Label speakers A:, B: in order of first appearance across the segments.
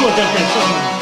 A: 坐着还是坐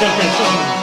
A: hijos.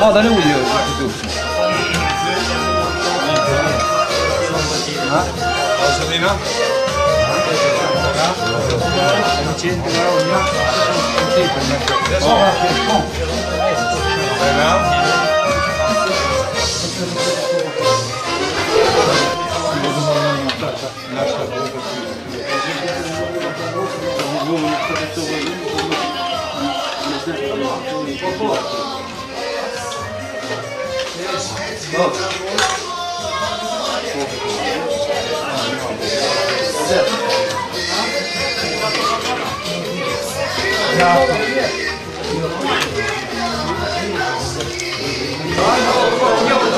B: 아, 나는 우리 그 쪽. 아, 어디 나? 아, 지금 그냥 오 냐? 어, 어. Não. Não. 아, 귀여워.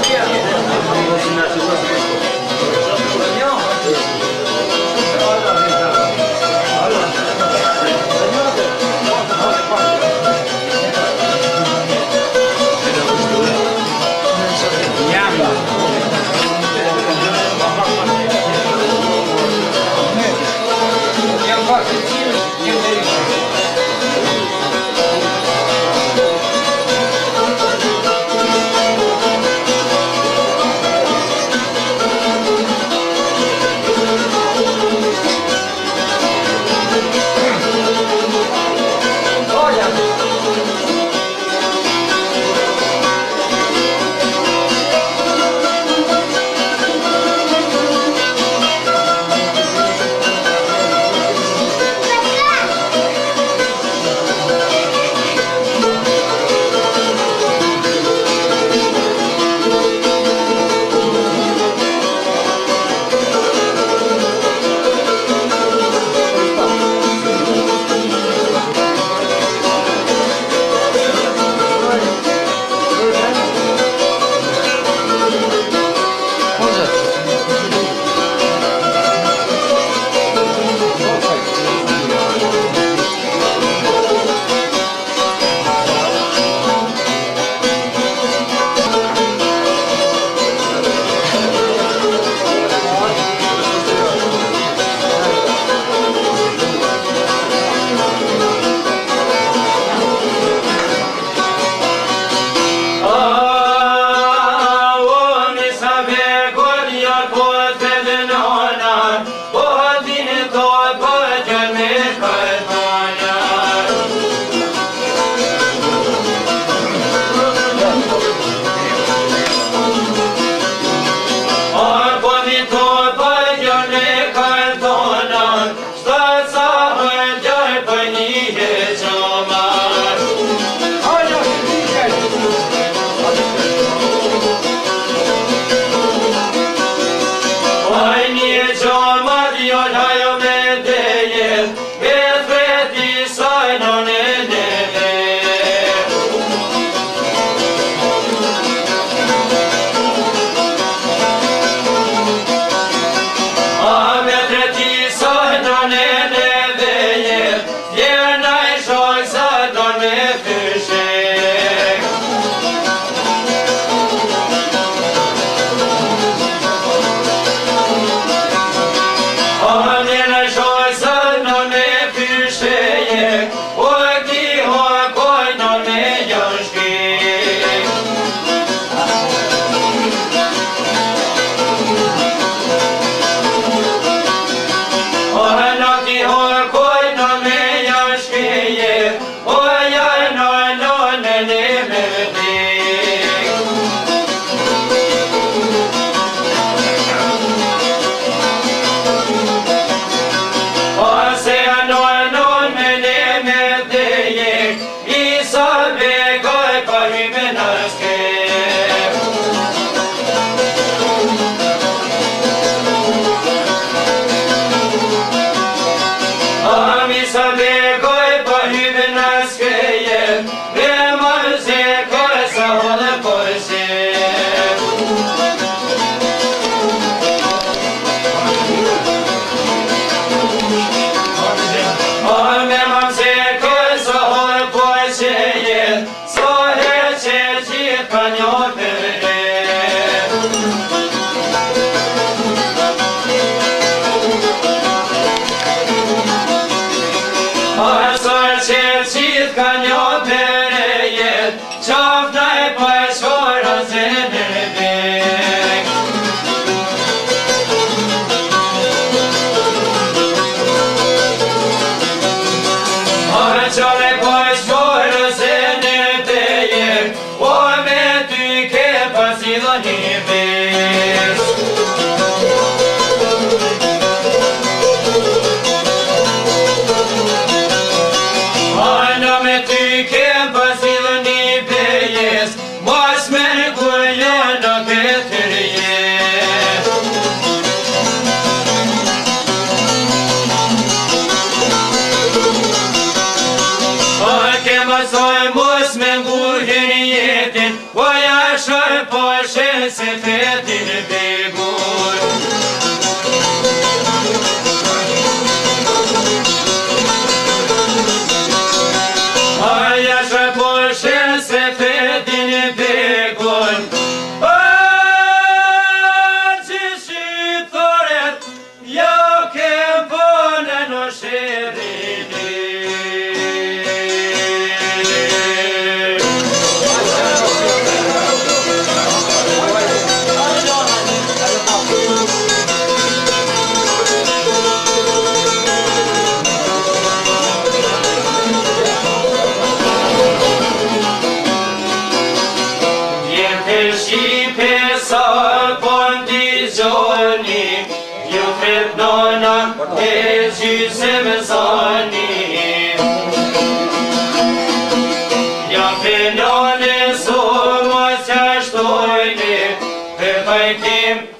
C: team.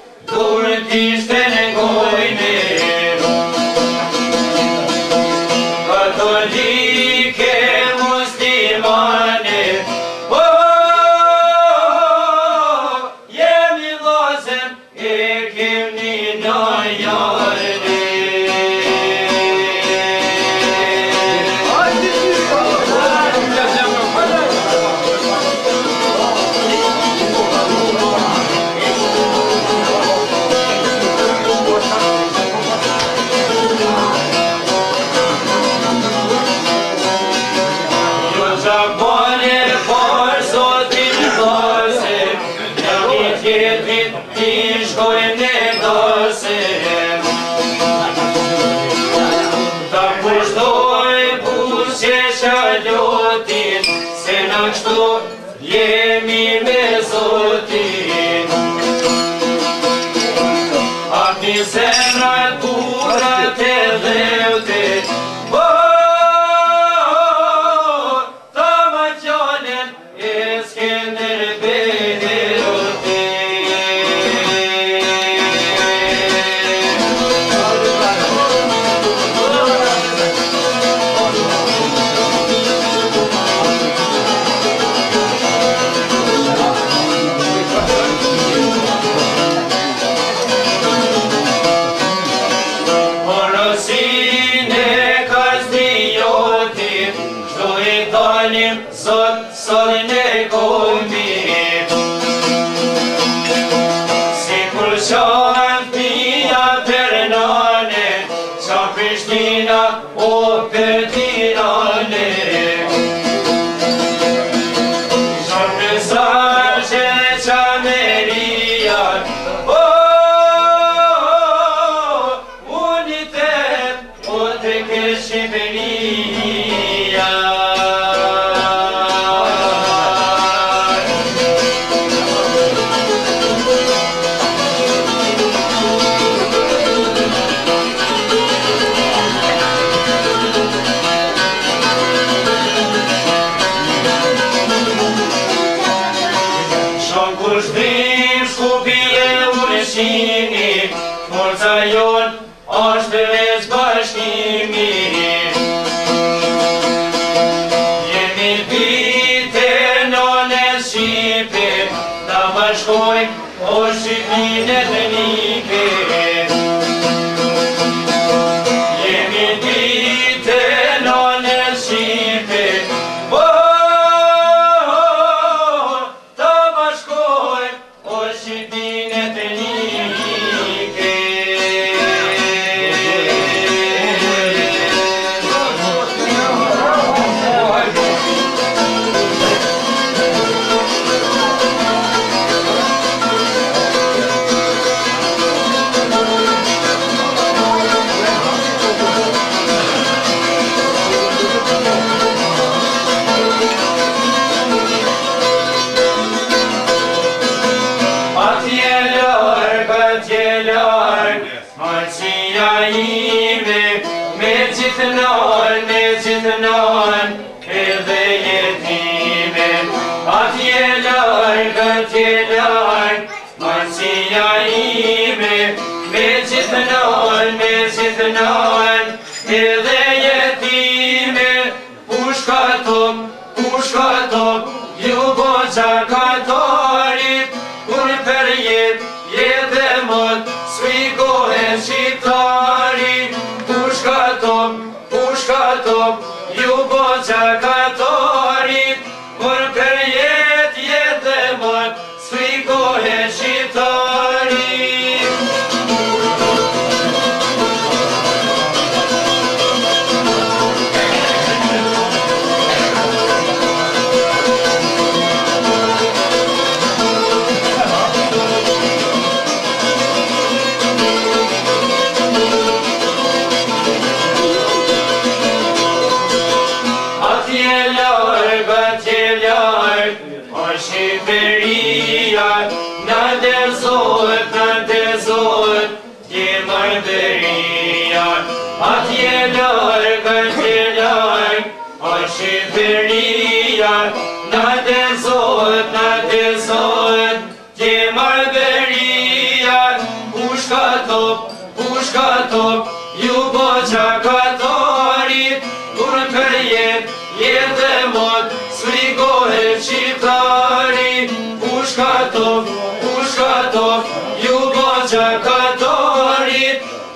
C: ju bo që këtori,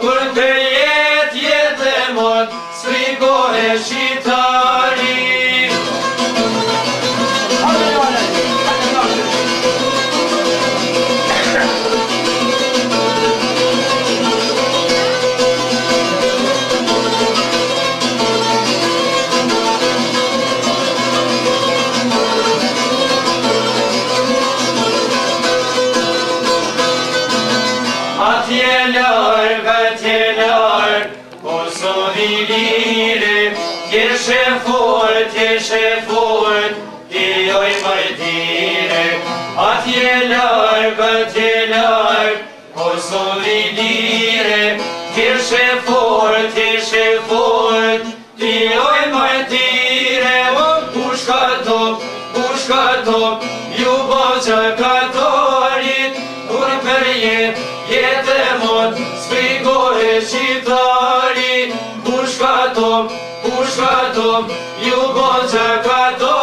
C: kur të Tu, iubo să ca tu.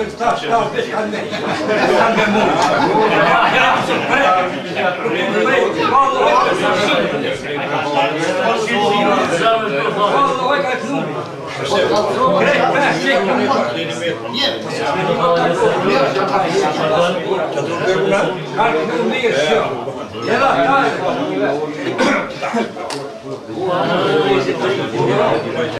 B: Kotat Bog ili šta šta već kad
A: me